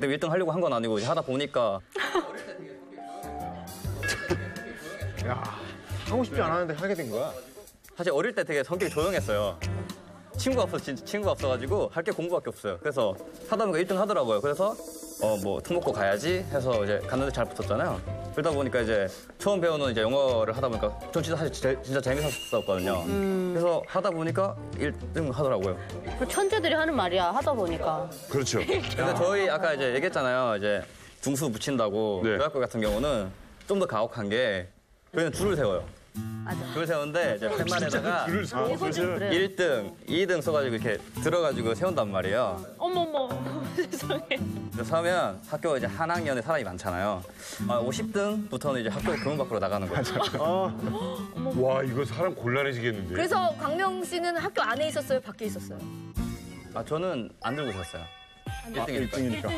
근데 1등 하려고 한 건 아니고 하다 보니까 하고 싶지 않았는데 하게 된 거야. 사실 어릴 때 되게 성격이 조용했어요. 친구가 없어 진짜 친구가 없어가지고 할 게 공부밖에 없어요. 그래서 하다 보니까 1등 하더라고요. 그래서 어 뭐 특목고 가야지 해서 이제 갔는데 잘 붙었잖아요. 그러다 보니까 이제 처음 배우는 이제 영어를 하다 보니까 전 진짜 사실 제- 진짜 재밌었었거든요. 그래서 하다 보니까 1등 하더라고요. 그 천재들이 하는 말이야 하다 보니까. 그렇죠. 근데 저희 아까 이제 얘기했잖아요. 이제 중수 붙인다고 네. 저희 학교 같은 경우는 좀 더 가혹한 게 저희는 줄을 세워요. 줄 세우는데 이제 팻말에다가 줄을 세워. 그래. 1등, 2등 써가지고 이렇게 들어가지고 세운단 말이에요. 어머머 세상에. 그래서 서면 학교 이제 한 학년에 사람이 많잖아요. 아, 50등부터는 이제 학교 교문 밖으로 나가는 거죠. 와 이거 사람 곤란해지겠는데. 그래서 광명 씨는 학교 안에 있었어요? 밖에 있었어요? 아, 저는 안 들고 있었어요. 1등이니까.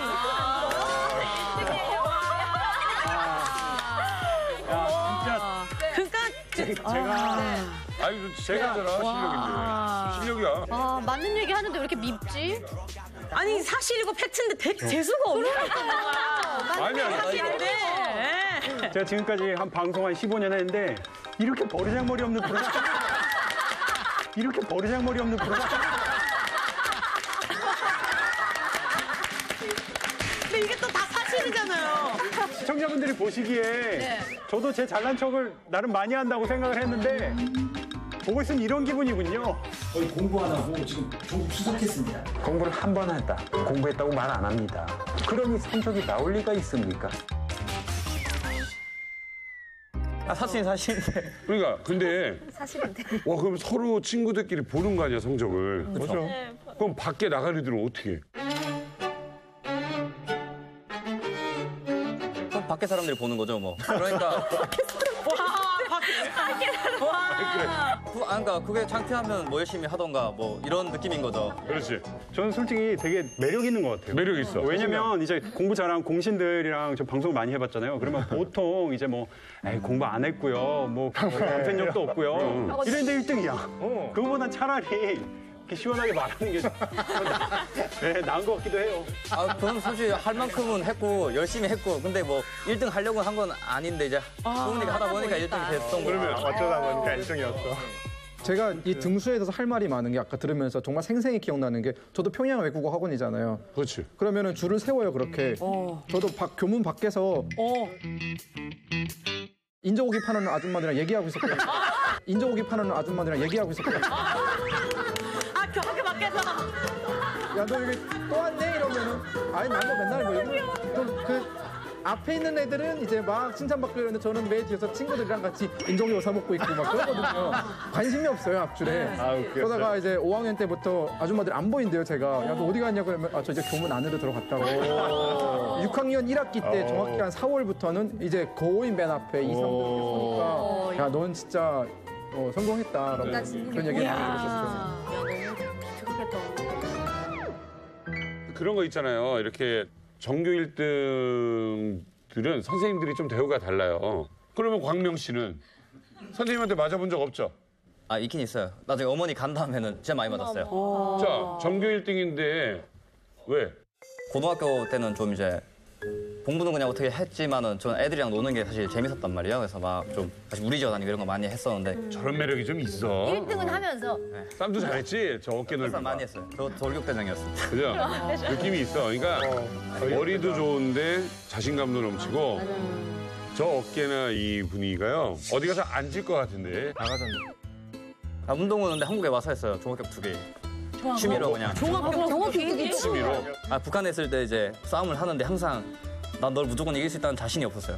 아니 제가 하잖아 실력인데. 실력이야. 아 맞는 얘기 하는데 왜 이렇게 밉지? 아니 사실이고 팩트인데 대, 재수가 없는 거야. 아니 아니. 네. 제가 지금까지 한 방송 한 15년 했는데 이렇게 버르장머리 없는 프로 이렇게 버르장머리 없는 프로 근데 이게 또 다 사실이잖아요. 시청자분들이 보시기에 저도 제 잘난 척을 나름 많이 한다고 생각을 했는데 보고 있으면 이런 기분이군요. 공부 안 하고 지금 좀 수석했습니다. 공부를 한 번 했다. 공부했다고 말 안 합니다. 그러니 성적이 나올 리가 있습니까? 아, 사실 사실인데. 그러니까 근데 사실인데. 와 그럼 서로 친구들끼리 보는 거 아니야 성적을. 그렇죠. 그럼 밖에 나갈 애들은 어떻게? 해? 밖에 사람들이 보는 거죠, 뭐. 그러니까. 그- 아, 그러니까 그게 창피하면 뭐 열심히 하던가 뭐 이런 느낌인 거죠. 그렇지. 저는 솔직히 되게 매력 있는 것 같아요. 매력 있어. 왜냐면 이제 공부 잘하는 공신들이랑 저 방송 많이 해봤잖아요. 그러면 보통 이제 뭐 에이, 공부 안 했고요. 뭐 감탄 적도 없고요. 이랬는데 1등이야. 그거보단 차라리 이렇게 시원하게 말하는 게 나, 네, 나은 것 같기도 해요. 아, 저는 솔직히 할 만큼은 했고 열심히 했고 근데 뭐 1등 하려고 한 건 아닌데 이제 부모님이 하다 보니까 1등이 됐던 거예요. 어쩌다 보니까 1등이었어. 제가 이 등수에 대해서 할 말이 많은 게 아까 들으면서 정말 생생히 기억나는 게 저도 평양 외국어 학원이잖아요. 그렇지. 그러면은 줄을 세워요 그렇게. 저도 밖- 교문 밖에서 인조고기 파는 아줌마들이랑 얘기하고 있었거든요. 인조고기 파는 아줌마들이랑 얘기하고 있었거든요. 아 교학교 밖에서. 야 너 여기 또 왔네 이러면은 아니 나도 맨날 뭐 이러고 그럼 그 앞에 있는 애들은 이제 막 칭찬받고 이러는데 저는 매 뒤에서 친구들이랑 같이 인종이 오사 먹고 있고 막 그러거든요. 관심이 없어요 앞줄에. 아, 웃겼어. 그러다가 이제 5학년 때부터 아줌마들 안 보인대요 제가. 야 너 어디 갔냐 그러면 아 저 이제 교문 안으로 들어갔다고. 6학년 1학기 때 정확히 한 4월부터는 이제 거의 맨 앞에 2, 3등 이렇게 서니까 야 넌 진짜 어, 성공했다라고 그런 얘기를 들었었어요. 그런 거 있잖아요. 이렇게 전교 1등들은 선생님들이 좀 대우가 달라요. 그러면 광명 씨는 선생님한테 맞아본 적 없죠? 아 있긴 있어요. 나중에 어머니 간 다음에는 진짜 많이 맞았어요. 자, 전교 1등인데 왜? 고등학교 때는 좀 이제 공부는 그냥 어떻게 했지만은 저는 애들이랑 노는 게 사실 재밌었단 말이에요. 그래서 막 좀 사실 우리 집 다니고 이런 거 많이 했었는데 저런 매력이 좀 있어. 1등은 하면서 쌈도 잘했지? 저 어깨 넓이. 많이 했어요. 저 돌격대장이었습니다. 그죠? 느낌이 있어. 그러니까 머리도 좋은데 자신감도 넘치고 저 어깨나 이 분위기가요. 어디 가서 앉을 것 같은데. 나가잖아. 아, 운동은 근데 한국에 와서 했어요. 종합격 두 개. 취미로 그냥. 취미로. 아, 북한에 있을 때 이제 싸움을 하는데 항상 난 널 무조건 이길 수 있다는 자신이 없었어요.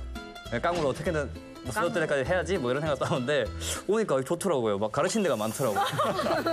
깡으로 어떻게든 뭐 쓰러뜨릴까지 해야지 뭐 이런 생각 싸우는데 오니까 좋더라고요. 막 가르치는 데가 많더라고요.